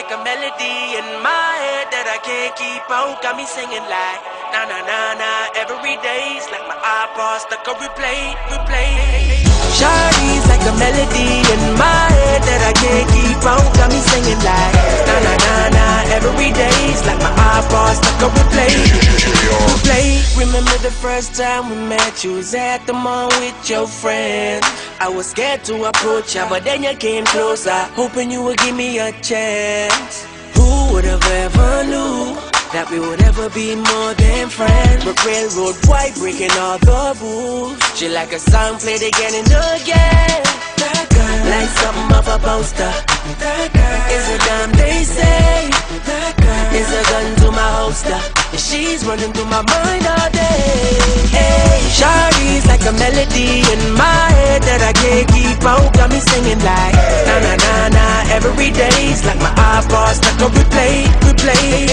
like a melody in my head that I can't keep out. Got me singing like na na na na every day's like my iPod stuck on replay, replay. Shawty's like a melody in my head that I can't keep out. Got me singing like na na na na every day's like my iPod stuck on replay, replay. Remember the first time we met? You was at the mall with your friends. I was scared to approach ya, but then you came closer, hoping you would give me a chance. Who would have ever knew that we would ever be more than friends? But railroad white breaking all the rules. She like a song played again and again. That girl, like something off a poster. That girl is a damn they say. That girl is a gun to my holster. And she's running through my mind all day. Hey, Shawty's like a melody in my mode got me singing like Na na na na, every day's like my iPod stuck on replay, replay.